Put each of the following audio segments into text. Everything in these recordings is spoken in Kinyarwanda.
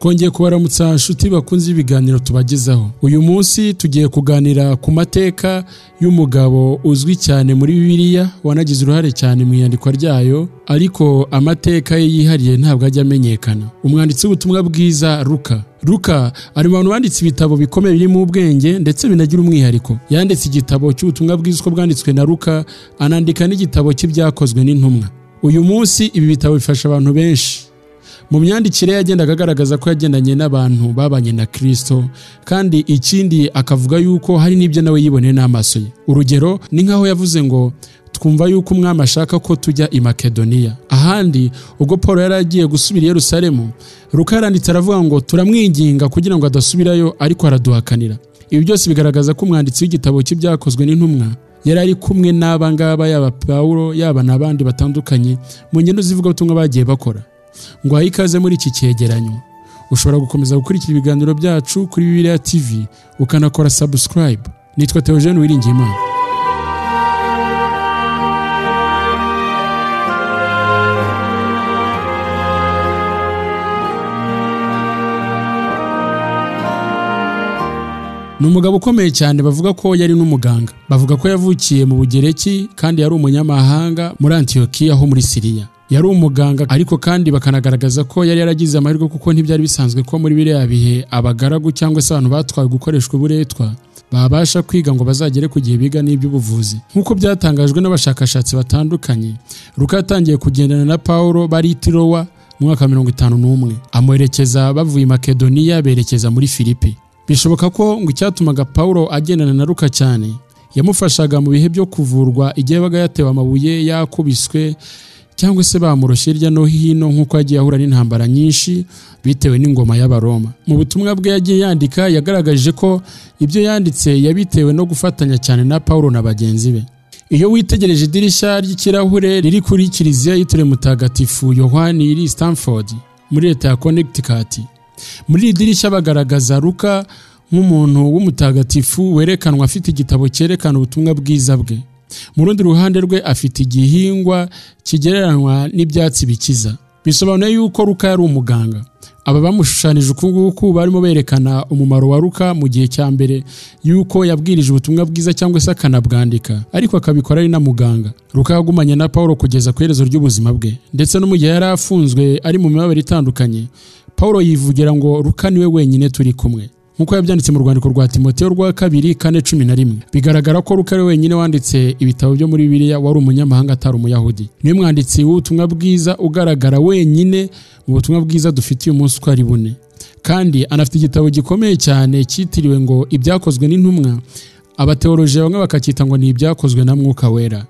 twongeye kubaramutsa nshuti bakunze ibiganiro tubagezaho. Uyu munsi tugiye kuganira ku mateka y'umugabo uzwi cyane muri bibiliya wanagize uruhare cyane mu iyandikwa ryayo ariko amateka ye yihariye ntabwo ajya amenyekana. Umwanditsi w'ubutumwa bwiza ruka ruka ari mu bantu banditse ibitabo bikomeye birimo ubwenge ndetse binagira umwihariko. Yanditse igitabo cy'ubutumwa bwiza uko bwanditswe na ruka anandika n'igitabo cy'ibyakozwe n'intumwa. Uyu munsi ibi bitabo bifasha abantu benshi. Mu myandikire yagendaga agaragaza ko yagendanye n'abantu babanye na kirisito kandi ikindi akavuga yuko hari n'ibyo nawe yiboneye n'amaso ye. Urugero ni nk'aho yavuze ngo twumva yuko umwami ashaka ko tujya i makedoniya. Ahandi ubwo paul yari agiye gusubira i yerusalemu ruka yaranditse aravuga ngo turamwinginga kugira ngo adasubirayo ariko araduhakanira. Ibi byose bigaragaza ko umwanditsi w'igitabo cy'ibyakozwe n'intumwa yari ari kumwe n'aba ngaba yaba pawulo yaba n'abandi batandukanye mu ngendo z'ivugabutumwa bagiye bakora. Ngo uhaye ikaze muri iki cyegeranyo. Ushobora gukomeza gukurikira ibiganiro byacu kuri bibiliya tv ukanakora subscribe. Nitwa theogene wiringiyimana ni umugabo ukomeye cyane bavuga ko yari n'umuganga. Bavuga ko yavukiye mu bugereki kandi yari umunyamahanga muri antiyokiya ho muri siriya yari umuganga ariko kandi bakanagaragaza ko yari yaragize amahirwe kuko ntibyari bisanzwe ko muri biriya bihe abagaragu cyangwa se abantu batwawe gukoreshwa uburetwa babasha kwiga ngo bazagere ku gihe biga n'iby'ubuvuzi. Nk'uko byatangajwe n'abashakashatsi batandukanye ruka yatangiye kugendana na paul bari tirowa mu mwaka wa mirongo itanu n'umwe. Amuherekeza bavuye makedoniya berekeza muri filipi. Bishoboka ko ngo icyatumaga paul agendana na ruka cyane yamufashaga mu bihe byo kuvurwa igihe yabaga yatewe amabuye yakubiswe cyangwa se bamuroshye hirya no hino nk'uko yagiye ahura n'intambara nyinshi bitewe n'ingoma y'abaroma. Mu butumwa bwe yagiye yandika yagaragaje ko ibyo yanditse yabitewe no gufatanya cyane na paul na bagenzi be. Iyo witegereje idirishya ry'ikirahure riri kuri kiliziya yitiriwe mutagatifu yohani iri stanford muri leta ya connecticut. Muri iri dirishya bagaragaza ruka nk'umuntu w'umutagatifu werekanwa afite igitabo cyerekana ubutumwa bwiza bwe. Mu rundi ruhande rwe afite igihingwa kigereranywa n'ibyatsi bikiza. Bisobanuye yuko ruka yari umuganga. Aba bamushushanyije uku nguku barimo berekana umumaro wa ruka mu gihe cya mbere yuko yabwirije ubutumwa bwiza cyangwa se akanabwandika ariko akabikora ari na muganga. Ruka yagumanye na paul kugeza ku iherezo ry'ubuzima bwe ndetse no mu gihe yari afunzwe ari mu mibabaro itandukanye. Paul yivugira ngo ruka ni we wenyine turi kumwe. Nk'uko yabyanditse mu rwandiko rwa timoteyo rwa kabiri kane cumi na rimwe. Bigaragara ko ruka ari wenyine wanditse ibitabo byo muri bibiliya wari umunyamahanga atari umuyahudi. Niwe mwanditsi w'ubutumwa bwiza ugaragara wenyine mu butumwa bwiza dufitiye umunsi uko ari bune. Kandi anafite igitabo gikomeye cyane cyitiriwe ngo ibyakozwe n'intumwa. Abateoroje bamwe bakacyita ngo ni ibyakozwe na mwuka wera.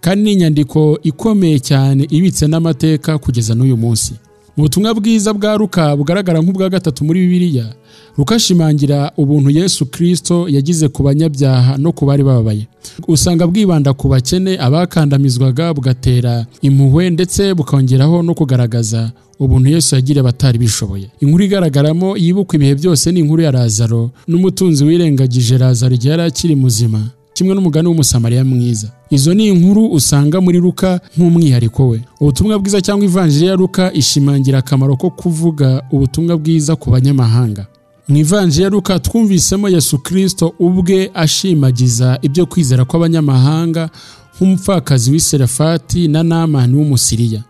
Kandi ni inyandiko ikomeye cyane ibitse n'amateka kugeza n'uyu munsi. Mu butumwa bwiza bwa ruka bugaragara nk'ubwa gatatu muri bibiliya. Rukashimangira ubuntu yesu kirisito yagize ku banyabyaha no ku bari bababaye. Usanga bwibanda ku bakene abakandamizwaga bugatera impuhwe ndetse bukongeraho no kugaragaza ubuntu yesu yagiriye abatari bishoboye. Inkuru igaragaramo yibukwa ibihe byose ni inkuru ya lazaro n'umutunzi wirengagije lazaro igihe yari akiri muzima. Kimwe n'umugani w'umusamariya mwiza. Izo ni inkuru usanga muri ruka nk'umwihariko we. Ubutumwa bwiza cyangwa ivanjiri ya ruka ishimangira akamaro ko kuvuga ubutumwa bwiza ku banyamahanga. Mu ivanjiri ya ruka twumvisemo yesu kirisito ubwe ashimagiza ibyo kwizera kw'abanyamahanga nk'umupfakazi w'iserafati na namani w'umusiriya.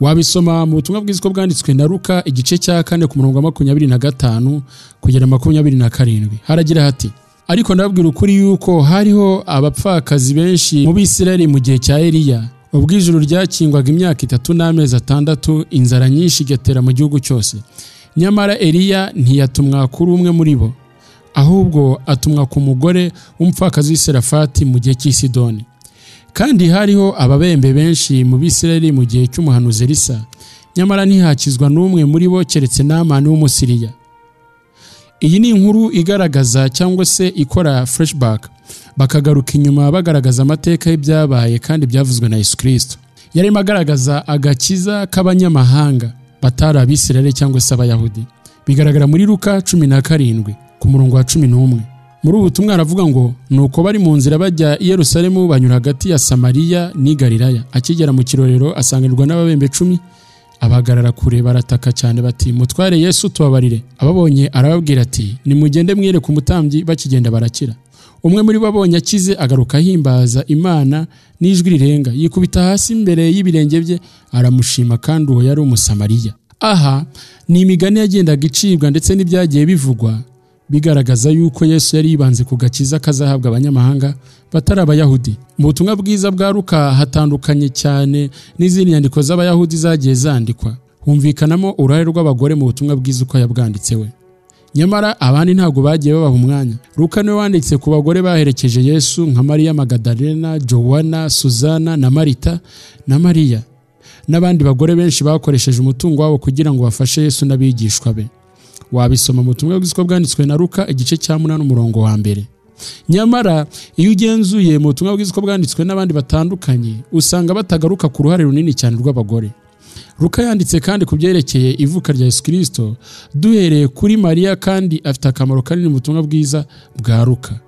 Wabisoma mu butumwa bwiza ko bwanditswe na ruka igice cya kane ku murongo wa makumyabiri na gatanu kugera makumyabiri na karindwi. Haragira hati ariko ndababwira ukuri yuko hariho abapfakazi benshi mu bisirayeli mu gihe cya eliya. Ubwo ijuru ryakingwaga imyaka itatu n'amezi atandatu inzara nyinshi igatera mu gihugu cyose. Nyamara eliya ntiyatumwa kuri umwe muri bo ahubwo atumwa ku mugore w'umupfakazi w'iserafati mu gihe cy'isidoni kandi hariho ababembe benshi mu bisirayeli mu gihe cy'umuhanuzi elisa. Nyamara ntihakizwa n'umwe muri bo keretse n'amani w'umusiriya. Iyi ni inkuru igaragaza cyangwa se ikora flashback bakagaruka inyuma bagaragaza amateka y'ibyabaye kandi byavuzwe na yesu kirisito yarimo agaragaza agakiza k'abanyamahanga batari abisirayeli cyangwa se abayahudi. Bigaragara muri ruka cumi na karindwi ku murongo wa cumi n'umwe. Muri ubu butumwa aravuga ngo nuko bari mu nzira bajya i yerusalemu banyura hagati ya samariya n'i galilaya. Akigera mu kirorero asanganirwa n'ababembe cumi abahagarara kure barataka cyane bati mutware yesu tubabarire. Ababonye arababwira ati nimugende mwiyereke umutambyi bakigenda barakira. Umwe muri bo abonye akize agaruka ahimbaza imana n'ijwi rirenga. Yikubita hasi imbere y'ibirenge bye aramushima kandi uwo yari umusamariya. Aha ni imigani yagendaga icibwa ndetse n'ibyagiye bivugwa. Bigaragaza yuko yesu yari yibanze ku gakiza kazahabwa abanyamahanga batari abayahudi. Mu butumwa bwiza bwa ruka hatandukanye cyane n'izindi nyandiko z'abayahudi zagiye zandikwa. Humvikanamo uruhare rw'abagore mu butumwa bwiza uko yabwanditse we. Nyamara abandi ntabwo bagiye babaha umwanya. Ruka ni we wanditse ku bagore baherekeje yesu nka mariya magadalena jowana suzana na marita na mariya. N'abandi bagore benshi bakoresheje umutungo wabo kugira ngo bafashe yesu n'abigishwa be. Wabisoma mu butumwa bwiza bwanditswe na ruka igice cya munani umurongo wa mbere. Nyamara iyo ugenzuye mu butumwa bwiza bwanditswe n'abandi batandukanye usanga batagaruka ku ruhare runini cyane rw'abagore. Ruka yanditse kandi ku byerekeye ivuka rya yesu kirisito duhereye kuri mariya kandi afite akamaro kanini mu butumwa bwiza bwa ruka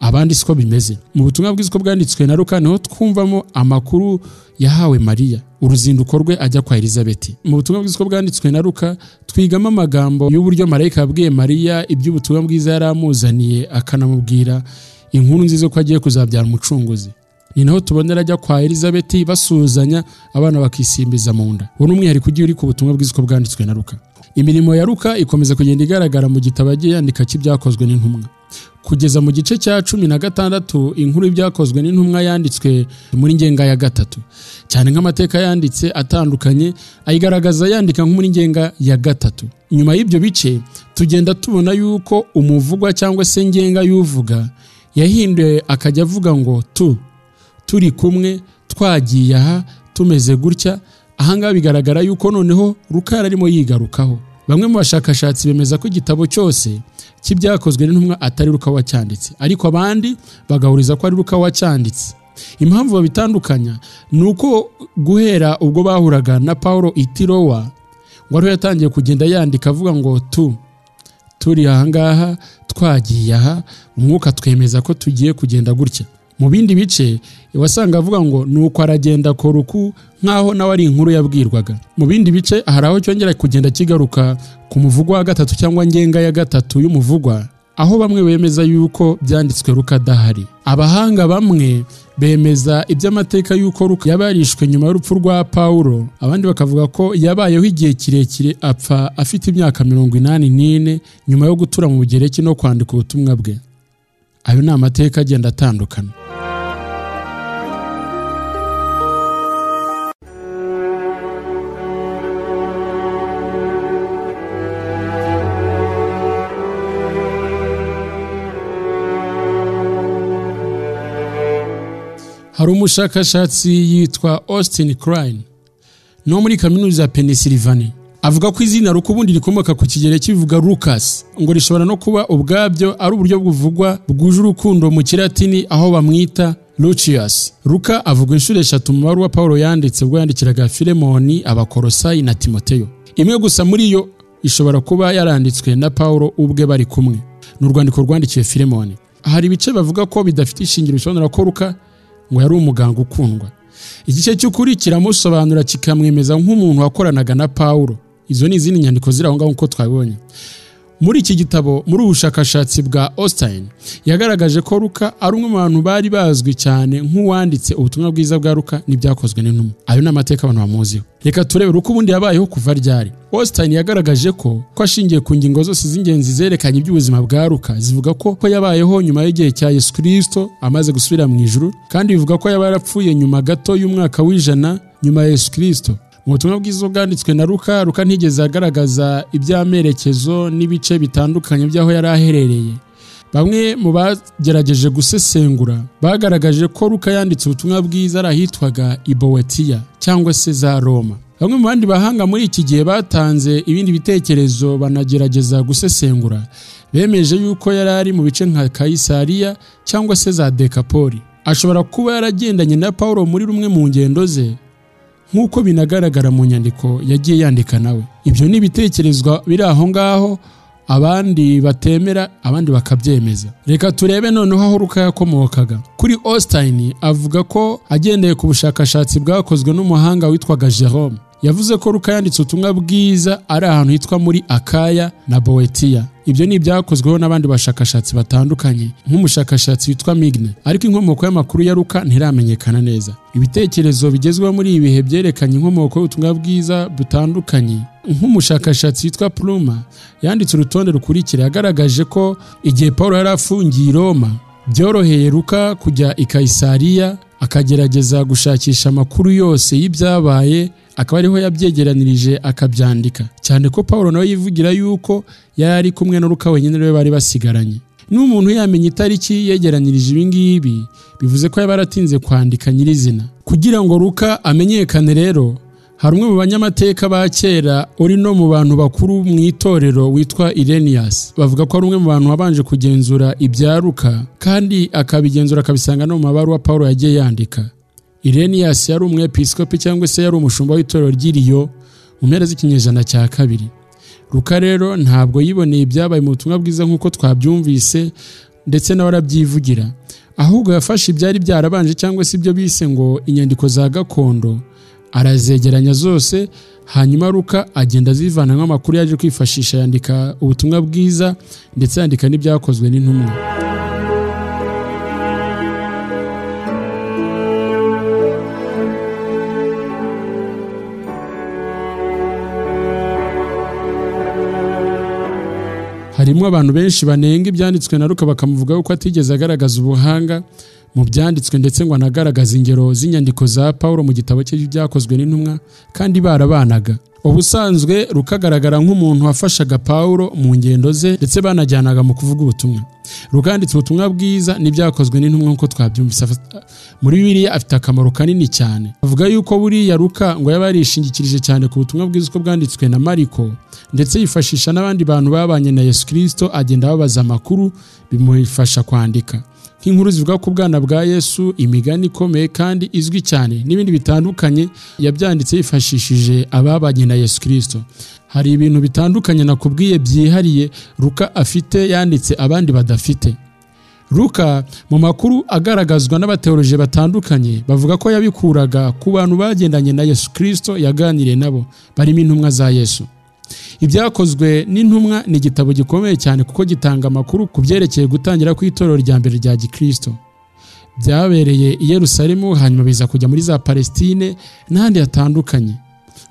abandi siko bimeze. Mu butumwa bwiza bwanditswe na ruka ni ho twumvamo amakuru yahawe mariya. Uruzinduko rwe ajya kwa elizabeti mu butumwa bwiza bwanditswe na ruka twigamo amagambo y'uburyo marayika yabwiye mariya iby'ubutumwa bwiza yari amuzaniye akanamubwira inkuru nziza ko agiye kuzabyara umucunguzi. Ni naho tubonera ajya kwa elizabeti basuhuzanya abana bakisimbiza mu nda. Uwo ni umwihariko ugiye uri ku butumwa bwiza bwanditswe na ruka imirimo ya ruka ikomeza kugenda igaragara mu gitabo agiye yandika cy'ibyakozwe n'intumwa. Kugeza mu gice cya cumi na gatandatu inkuru y'ibyakozwe n'intumwa yanditswe muri ngenga ya gatatu. Cyane nk'amateka yanditse atandukanye ayigaragaza yandika nko muri ngenga ya gatatu. Nyuma y'ibyo bice tugenda tubona yuko umuvugwa cyangwa se ngenga y'uvuga yahinduye akajya avuga ngo tu turi kumwe twagiye aha tumeze gutya. Ahangaha bigaragara yuko noneho rukara arimo yigarukaho. Bamwe mu bashakashatsi bemeza ko igitabo cyose cy'ibyakozwe n'intumwa atari ruka wacyanditse ariko abandi bagahuriza ko ari ruka wacyanditse impamvu babitandukanya ni uko guhera ubwo bahuraga na paul itirowa ngo ariho yatangiye kugenda yandika avuga ngo tu turi ahangaha twagiye aha umwuka twemeza ko tugiye kugenda gutya. Mu bindi bice wasanga avuga ngo ni uko aragenda akora uku nk'aho nawe ari inkuru yabwirwaga. Mu bindi bice hari aho cyongera kugenda kigaruka ku muvugwa wa gatatu cyangwa ngenga ya gatatu y'umuvugwa aho bamwe bemeza yuko byanditswe ruka adahari. Abahanga bamwe bemeza iby'amateka y'uko ruka yaba yarishwe nyuma y'urupfu rwa pawulo. Abandi bakavuga ko yabayeho igihe kirekire apfa afite imyaka mirongo inani n'ine nyuma yo gutura mu bugereki no kwandika ubutumwa bwe. Ayo ni amateka agenda atandukana. Hari umushakashatsi yitwa Austin Klein no muri kaminuza ya Pennsylvania. Avuga ko izina ruka ubundi rikomoka ku kigereki bivuga Lucas ngo rishobora no kuba ubwabyo ari uburyo buvugwa bwuje urukundo mu kilatini aho bamwita Lucius. Luka avugwa inshuro eshatu mu baruwa Pawulo yanditse ubwo yandikiraga Filemoni abakorosayi na Timoteyo. Imwe gusa muri yo ishobora kuba yaranditswe na Pawulo ubwe bari kumwe. Ni urwandiko rwandikiwe Filemoni. Hari ibice bavuga ko bidafite ishingiro bisobanura ko Luka ngo yari umuganga ukundwa. Igice cy'ukuri kiramusobanura kikamwemeza nk'umuntu wakoranaga na Pawulo. Izo ni izindi nyandiko ziri aho ngaho nk'uko twabibonye. Muri iki gitabo muri ubu bushakashatsi bwa Austin yagaragaje ko Luka ari umwe mu bantu bari bazwi cyane nk'uwanditse ubutumwa bwiza bwa Luka n'ibyakozwe n'intumwa ayo ni amateka abantu bamuziho. Reka turebe Luka ubundi yabayeho kuva ryari. Austin yagaragaje ko ko ashingiye ku ngingo zose z'ingenzi zerekanye iby'ubuzima bwa Luka zivuga ko ko yabayeho nyuma y'igihe cya Yesu Kristo amaze gusubira mu ijuru kandi bivuga ko yaba yarapfuye nyuma gato y'umwaka w'ijana nyuma ya Yesu Kristo. Mu butumwa bwiza bwanditswe na Luka Luka ntigeze agaragaza iby'amerekezo n'ibice bitandukanye by'aho yari aherereye. Bamwe mu bagerageje gusesengura bagaragaje ko Luka yanditse ubutumwa bwiza ari ahitwaga ibowetiya cyangwa se za Roma. Bamwe mu bandi bahanga muri iki gihe batanze ibindi bitekerezo banagerageza gusesengura. Bemeje yuko yari ari mu bice nka Kayisariya cyangwa se za Dekapoli. Ashobora kuba yaragendanye na Paulo muri rumwe mu ngendo ze nk'uko binagaragara mu nyandiko yagiye yandika nawe. Ibyo ni ibitekerezwa biri aho ngaho abandi batemera abandi bakabyemeza. Reka turebe noneho aho Luka yakomokaga. Kuri Austin avuga ko agendeye ku bushakashatsi bwakozwe n'umuhanga witwaga Jerome yavuze ko Luka yanditse ubutumwa bwiza ari ahantu hitwa muri Akaya na Boetiya ibyo ni ibyakozweho n'abandi bashakashatsi batandukanye nk'umushakashatsi witwa Migne. Ariko inkomoko y'amakuru ya Luka ntiramenyekana neza. Ibitekerezo bigezweho muri ibi bihe byerekanye inkomoko y'ubutumwa bwiza butandukanye nk'umushakashatsi witwa Pluma yanditse urutonde rukurikira yagaragaje ko igihe Paul yari afungiye i Roma byoroheye Luka kujya i Kayisariya akagerageza gushakisha amakuru yose y'ibyabaye akaba ariho yabyegeranirije akabyandika. Cyane ko Paul nawe yivugira yuko yari ari kumwe na Luka wenyine rero bari basigaranye. N'umuntu yamenya itariki yegeranirije ibi ngibi bivuze ko yaba yaratinze kwandika nyirizina. Kugira ngo Luka amenyekane rero hari umwe mu banyamateka ba kera uri no mu bantu bakuru mu itorero witwa Irenaeus bavuga ko ari umwe mu bantu wabanje kugenzura ibya Luka kandi akabigenzura akabisanga no mu mabaruwa Paul yagiye yandika. Irenaeus yari umwepiskopi cyangwa se yari umushumba w'itorero ry'iriyo mu mpera z'ikinyejana cya kabiri. Luka rero ntabwo yiboneye ibyabaye mu butumwa bwiza nk'uko twabyumvise ndetse nawe arabyivugira ahubwo yafashe ibyari byarabanje cyangwa se ibyo bise ngo inyandiko za gakondo. Arazegeranya zose hanyuma Luka agenda azivanamo amakuru yaje kwifashisha yandika ubutumwa bwiza ndetse yandika n'ibyakozwe n'intumwa. Harimo abantu benshi banenga ibyanditswe na Luka bakamuvugaho ko atigeze agaragaza ubuhanga mu byanditswe ndetse ngo anagaragaza ingero z'inyandiko za Paulo mu gitabo cye byakozwe n'intumwa kandi barabanaga. Ubusanzwe Luka agaragara nk'umuntu wafashaga Paulo mu ngendo ze ndetse banajyanaga mu kuvuga ubutumwa. Luka yanditse ubutumwa bwiza n'ibyakozwe n'intumwa nk'uko twabyumvise. Muri Bibiliya afite akamaro kanini cyane. Avuga yuko buriya Luka ngo yaba yarishingikirije cyane ku butumwa bwiza uko bwanditswe na Mariko ndetse yifashisha n'abandi bantu babanye na Yesu Kristo agenda ababaza amakuru bimufasha kwandika. Nk'inkuru zivuga ku bwana bwa Yesu imigani ikomeye kandi izwi cyane n'ibindi bitandukanye yabyanditse yifashishije ababanye na Yesu Kristo. Hari ibintu bitandukanye nakubwiye byihariye Luka afite yanditse abandi badafite. Luka mu makuru agaragazwa n'abateoroje batandukanye bavuga ko yabikuraga ku bantu bagendanye na Yesu Kristo yaganiriye nabo. Barimo intumwa za Yesu. Ibyakozwe n'intumwa ni igitabo gikomeye cyane kuko gitanga amakuru ku byerekeye gutangira kw'itorero rya mbere rya gikristo. Byabereye i Yerusalemu hanyuma biza kujya muri za Palestine n'ahandi hatandukanye.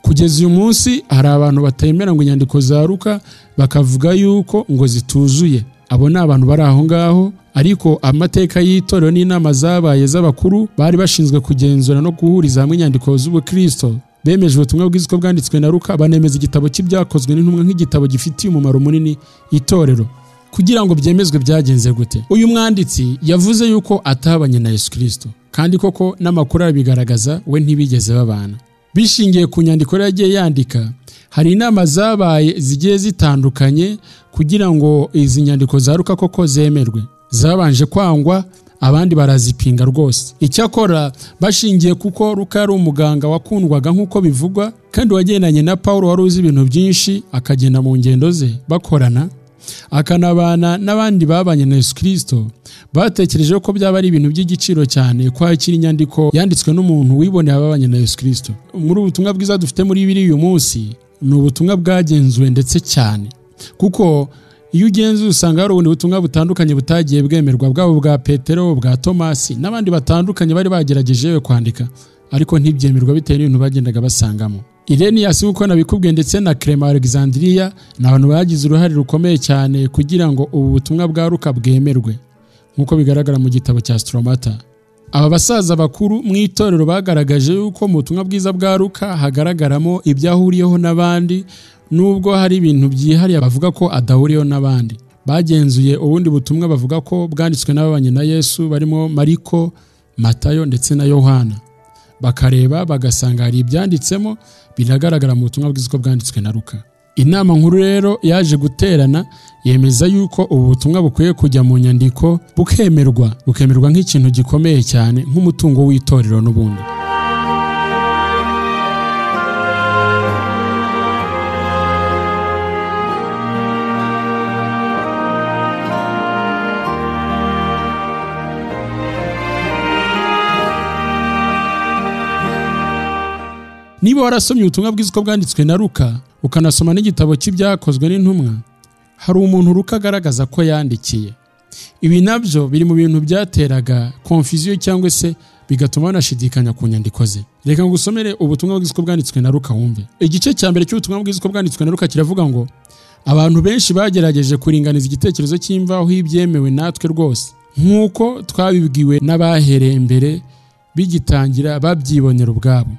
Kugeza uyu munsi hari abantu batemera ngo inyandiko za Luka bakavuga yuko ngo zituzuye. Abo ni abantu bari aho ngaho ariko amateka y'itorero n'inama zabaye z'abakuru bari bashinzwe kugenzura no guhuriza hamwe inyandiko z'ubukristo. Bemeje ubutumwa bwiza uko bwanditswe na Luka banemeza igitabo cy'ibyakozwe n'intumwa nk'igitabo gifitiye umumaro munini itorero kugira ngo byemezwe byagenze gute. Uyu mwanditsi yavuze yuko atabanye na Yesu Kristo kandi koko n'amakuru arabigaragaza we ntibigeze babana. Bishingiye ku nyandiko yagiye yandika hari inama zabaye zigiye zitandukanye kugira ngo izi nyandiko za Luka koko zemerwe. Zabanje kwangwa abandi barazipinga rwose. Icyakora bashingiye kuko Luka yari umuganga wakundwaga nk'uko bivugwa kandi wagendanye na Paul wari uzi ibintu byinshi akagenda mu ngendo ze bakorana. Akanabana n'abandi babanye na Yesu Kristo batekereje ko byaba ari ibintu by'igiciro cyane kwakira inyandiko yanditswe n'umuntu wiboneye ababanye na Yesu Kristo. Muri ubutumwa bwiza dufite muri biri uyu munsi ni ubutumwa bwagenzuwe ndetse cyane. Kuko iyo ugenzuye usanga hari ubundi butumwa butandukanye butagiye bwemerwa bwabo bwa petero bwa tomasi n'abandi batandukanye bari bagerageje kwandika. Ariko ntibyemerwa bitewe n'ibintu bagendaga basangamo. Ireniyasi nk'uko nabikubwiye ndetse na Clement Alexandria ni abantu bagize uruhare rukomeye cyane kugira ngo ubu butumwa bwa Luka bwemerwe. Nk'uko bigaragara mu gitabo cya Stromata. Aba basaza bakuru mu itorero bagaragaje yuko mu butumwa bwiza bwa Luka hagaragaramo ibyo ahuriyeho n'abandi nubwo hari ibintu byihariye bavuga ko adahuriyeho n'abandi. Bagenzuye ubundi butumwa bavuga ko bwanditswe n'ababanye na Yesu barimo Mariko Matayo ndetse na Yohana. Bakareba bagasanga hari ibyanditsemo binagaragara mu butumwa bwiza uko bwanditswe na Luka. Inama nkuru rero yaje guterana yemeza yuko ubu butumwa bukwiye kujya mu nyandiko bukemerwa bukemerwa nk'ikintu gikomeye cyane nk'umutungo w'itorero n'ubundi. Niba warasomye ubutumwa bwiza uko bwanditswe na ruka ukanasoma n'igitabo cy'ibyakozwe n'intumwa hari umuntu ruka agaragaza ko yandikiye. Ibi na byo biri mu bintu byateraga konfiziyo cyangwa se bigatuma banashidikanya ku nyandiko ze. Reka ngusomere ubutumwa bwiza uko bwanditswe na ruka wumve. Igice cya mbere cy'ubutumwa bwiza uko bwanditswe na ruka kiravuga ngo abantu benshi bagerageje kuringaniza igitekerezo cy'imvaho y'ibyemewe natwe rwose. Nk'uko twabibwiwe n'abahereye mbere bigitangira babyibonera ubwabo.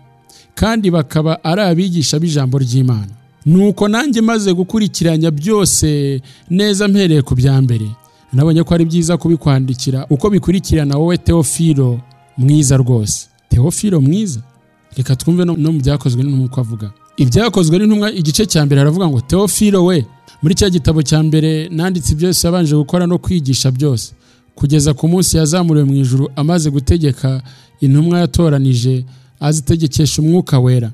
Kandi bakaba ari abigisha b'ijambo ry'imana. Nuko nanjye maze gukurikiranya byose neza mpereye ku bya mbere. Nabonye ko ari byiza kubikwandikira. Uko bikurikirana wowe teofilo mwiza rwose. Teofilo mwiza. Reka twumve no mu byakozwe n'intumwa uko avuga. Ibyakozwe n'intumwa igice cya mbere haravuga ngo teofilo we. Muri cya gitabo cya mbere nanditse byose yabanje gukora no kwigisha byose. Kugeza ku munsi yazamuriwe mu ijuru amaze gutegeka intumwa yatoranije azitegekesha umwuka wera.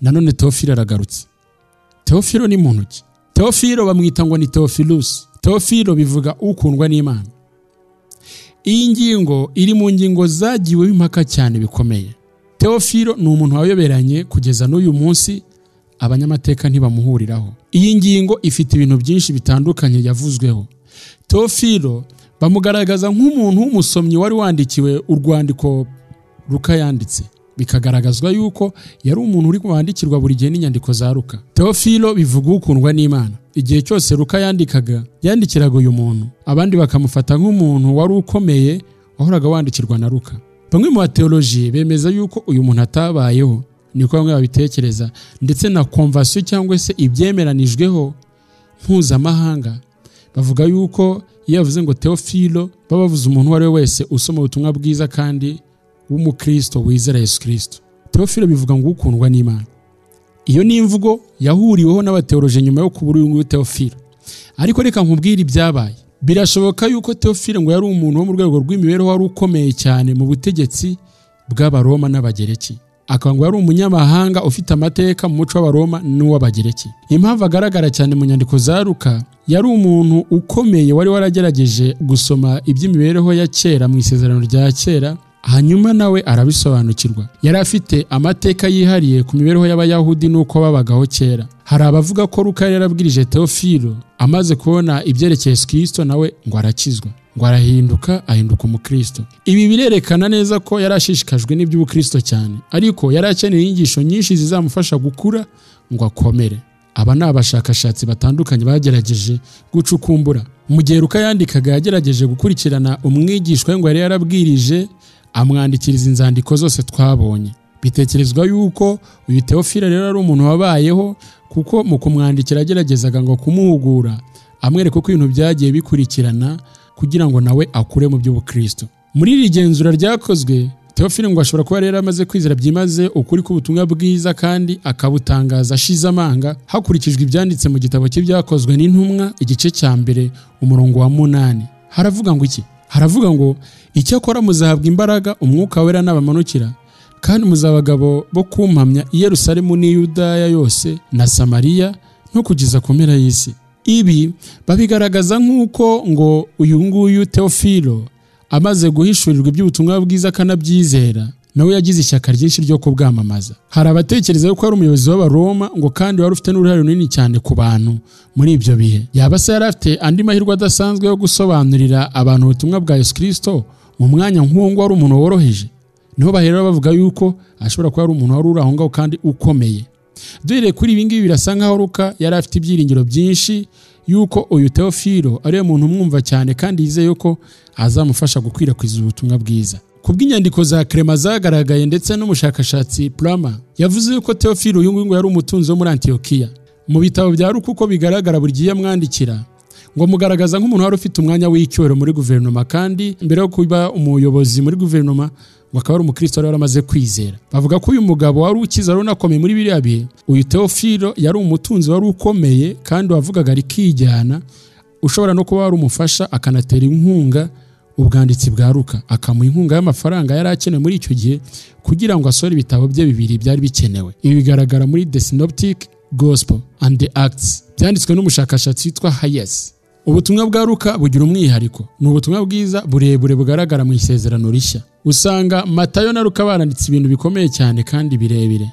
Nanone teofilo aragarutse. Teofilo ni muntu ki teofilo bamwita ngo ni teofilusi teofilo bivuga ukundwa n'imana. Iyi ngingo iri mu ngingo zagiweho impaka cyane bikomeye. Teofilo ni umuntu wayoberanye kugeza n'uyu munsi abanyamateka ntibamuhuriraho. Iyi ngingo ifite ibintu byinshi bitandukanye yavuzweho. Teofilo bamugaragaza nk'umuntu w'umusomyi wari wandikiwe urwandiko ruka yanditse bikagaragazwa yuko yari umuntu uri wandikirwa buri gihe n'inyandiko za ruka teofilo bivuga ukundwa n'imana. Igihe cyose ruka yandikaga yandikiraga uyu muntu. Abandi bakamufata nk'umuntu wari ukomeye wahoraga wandikirwa na ruka bamwe mu bateoloji bemeza yuko uyu muntu atabayeho. Niko bamwe babitekereza. Ndetse na komvasiyo cyangwa se ibyemeranijweho mpuzamahanga bavuga yuko iyo bavuze ngo teofilo baba bavuze umuntu uwo ari we wese usoma ubutumwa bwiza kandi w'umukristo wizera yesu kirisito teofilo bivuga ngo ukundwa n'imana. Iyo ni imvugo yahuriweho n'abateoroje nyuma yo kubura uyu nguyu teofilo. Ariko reka nkubwire ibyabaye. Birashoboka yuko teofilo ngo yari umuntu wo mu rwego rw'imibereho wari ukomeye cyane mu butegetsi bw'abaroma n'abagereki. Akaba ngo yari umunyamahanga ufite amateka mu muco w'abaroma n'uw'abagereki. Impamvu agaragara cyane mu nyandiko za ruka yari umuntu ukomeye wari waragerageje gusoma iby'imibereho ya kera mu isezerano rya kera hanyuma nawe arabisobanukirwa. Yari afite amateka yihariye ku mibereho y'abayahudi n'uko babagaho kera. Hari abavuga ko ruka yari yarabwirije teofilo amaze kubona ibyerekeye kirisito nawe ngo arakizwa. Ngo arahinduka ahinduka umukristo. Ibi birerekana neza ko yari ashishikajwe n'iby'ubukristo cyane. Ariko yari akeneye inyigisho nyinshi zizamufasha gukura ngo akomere. Aba ni abashakashatsi batandukanye bagerageje gucukumbura. Mu gihe ruka yandikaga yagerageje gukurikirana umwigishwa ngo yari yarabwirije amwandikiriza inzandiko zose twabonye. Bitekerezwa yuko uyu teofile rero ari umuntu wabayeho kuko mu kumwandikira ageragezaga ngo kumuhugura amwereka uko ibintu byagiye bikurikirana kugira ngo nawe akure mu by'ubukristo. Muri iri genzura ryakozwe teofile ngo ashobora kuba rero amaze kwizera byimaze ukuri k'ubutumwa bwiza kandi akabutangaza ashize amanga hakurikijwe ibyanditse mu gitabo cy'ibyakozwe n'intumwa igice cya mbere umurongo wa munani. Haravuga ngo iki? Haravuga ngo icyakora muzahabwa imbaraga umwuka wera n'abamanukira kandi muzabagabo bo kumpamya i Yerusalemu n'i Yudaya yose na Samariya no kugeza ku mpera y'isi. Ibi babigaragaza nk'uko ngo uyu nguyu Teofilo amaze guhishurirwa iby'ubutumwa bwiza akanabyizera. Nawe yagize ishyaka ryinshi ryo kubwamamaza. Hari abatekereza ko ari umuyobozi w'abaroma ngo kandi wari ufite n'uruhare runini cyane ku bantu muri ibyo bihe. Yaba se yari afite andi mahirwe adasanzwe yo gusobanurira abantu ubutumwa bwa yesu kirisito mu mwanya nk'uwo nguwo ari umuntu woroheje? Niho bahera bavuga yuko ashobora kuba ari umuntu wari uri aho ngaho kandi ukomeye. Duhereye kuri ibi ngibi birasa nk'aho ruka yari afite ibyiringiro byinshi yuko uyu teofilo ari we muntu umwumva cyane kandi yizeye ko azamufasha gukwirakwiza ubutumwa bwiza. Bw'inyandiko za krema zagaragaye ndetse n'umushakashatsi plama yavuze yuko teofilo uyu nguyu yari umutunzi wo muri antiyokiya mu bitabo bya ruka uko bigaragara buri gihe amwandikira ngo mugaragaza nk'umuntu wari ufite umwanya w'icyubahiro muri guverinoma kandi mbere yo kuba umuyobozi muri guverinoma ngo akaba ari umukristo wari waramaze kwizera. Bavuga ko uyu mugabo wari ukiza wari unakomeye muri biriya bihe. Uyu teofilo yari umutunzi wari ukomeye kandi wavugaga rikijyana ushobora no kuba wari umufasha akanatera inkunga ubwanditsi bwa ruka akamuha inkunga y'amafaranga yari akenewe muri icyo gihe kugira ngo asohore ibitabo bye bibiri byari bikenewe. Ibi bigaragara muri the synoptic gospel and the acts. Byanditswe n'umushakashatsi witwa hayes. Ubutumwa bwa ruka bugira umwihariko. Ni ubutumwa bwiza burebure bugaragara mu isezerano rishya. Usanga matayo na ruka baranditse ibintu bikomeye cyane kandi birebire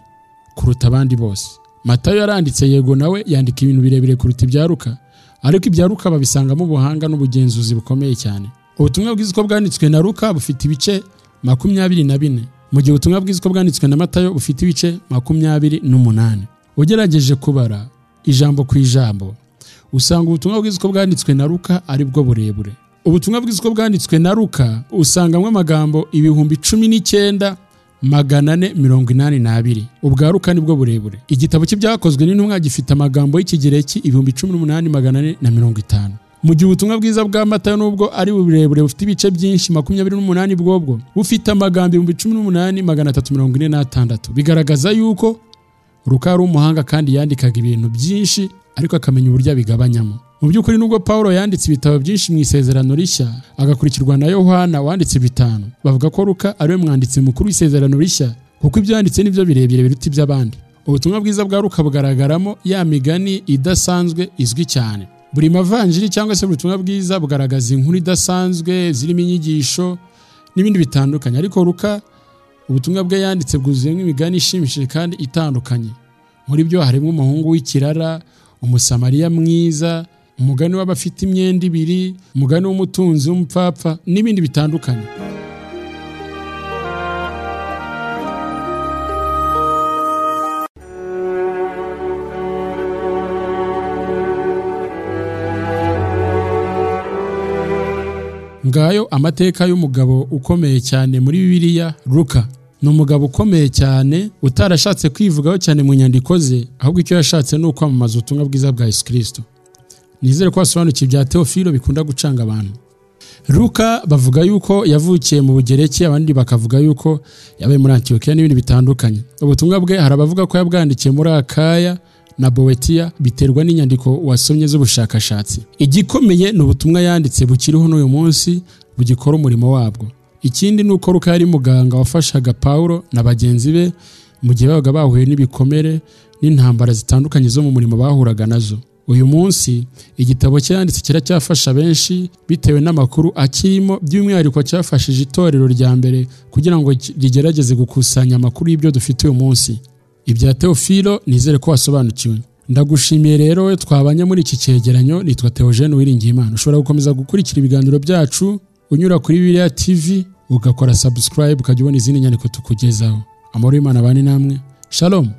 kuruta abandi bose. Matayo yaranditse yego nawe yandika ibintu birebire kuruta ibya Luka ariko ibya Luka babisangamo ubuhanga n'ubugenzuzi bukomeye cyane. Ubutumwa bwiza uko bwanditswe na Luka bufite ibice makumyabiri na bine. Mu gihe ubutumwa bwiza uko bwanditswe na matayo bufite ibice makumyabiri n'umunani. Ugerageje kubara ijambo ku ijambo usanga ubutumwa bwiza uko bwanditswe na Luka ari bwo burebure. Ubutumwa bwiza uko bwanditswe na Luka usangamo amagambo ibihumbi cumi n'icyenda magana ane mirongo inani n'abiri. Ubwa Luka ni bwo burebure. Igitabo cy'ibyakozwe n'intumwa gifite amagambo y'ikigereki ibihumbi cumi n'umunani magana ane na mirongo itanu. Mu gihe ubutumwa bwiza bwa matayo nubwo ari burebure bufite ibice byinshi makumyabiri n'umunani bwobwo bufite amagambo ibihumbi cumi n'umunani magana atatu mirongo ine n'atandatu. Bigaragaza yuko Luka yari umuhanga kandi yandikaga ibintu byinshi ariko akamenya uburyo abigabanyamo. Mu by'ukuri nubwo Pawulo yanditse ibitabo byinshi mu isezerano rishya agakurikirwa na Yohana wanditse bitanu. Bavuga ko Luka ari we mwanditsi mukuru w'isezerano rishya kuko ibyo yanditse ni byo birebire biruta iby'abandi. Ubutumwa bwiza bwa Luka bugaragaramo ya migani idasanzwe izwi cyane. Buri mavanjiri cyangwa se buri butumwa bwiza bugaragaza inkuru idasanzwe zirimo inyigisho n'ibindi bitandukanye. Ariko Luka ubutumwa bwe yanditse bwuzuyemo imigani ishimishije kandi itandukanye. Muri byo harimo umuhungu w'ikirara umusamariya mwiza umugani w'abafite imyenda ibiri umugani w'umutunzi w'umupfapfa n'ibindi bitandukanye. Ngayo amateka y'umugabo ukomeye cyane muri bibiliya Luka. Ni umugabo ukomeye cyane utarashatse kwivugaho cyane mu nyandiko ze ahubwo icyo yashatse ni ukwamamaza ubutumwa bwiza bwa Yesu Kristo. Nizere ko wasobanukiwe ibya Teofilo bikunda gucanga abantu. Luka bavuga yuko yavukiye mu Bugereki abandi bakavuga yuko yabaye muri Antiyokiya n'ibindi bitandukanye. Ubutumwa bwe hari abavuga ko yabwandikiye muri Akaya na Bowetiya biterwa n'inyandiko wasomye z'ubushakashatsi. Igikomeye ni ubutumwa yanditse bukiriho n'uyu munsi bugikora umurimo wabwo. Ikindi ni uko Luka yari muganga wafashaga Pawulo na bagenzi be mu gihe babaga bahuye n'ibikomere n'intambara zitandukanye zo mu murimo bahuraga na zo. Uyu munsi igitabo cye yanditse kiracyafasha benshi bitewe n'amakuru akirimo by'umwihariko cyafashije itorero rya mbere kugira ngo rigerageze gukusanya amakuru y'ibyo dufite uyu munsi. Ibya Teofilo nizere ko wasobanukiwe. Ndagushimiye rero twabanye muri iki cyegeranyo nitwa Theogene Uwiringiyimana. Ushobora gukomeza gukurikira ibiganiro byacu unyura kuri Bibiliya TV ugakora subscribe ukajya ubona izindi nyandiko tukugezaho. Amahoro y'Imana abane namwe. Shalom.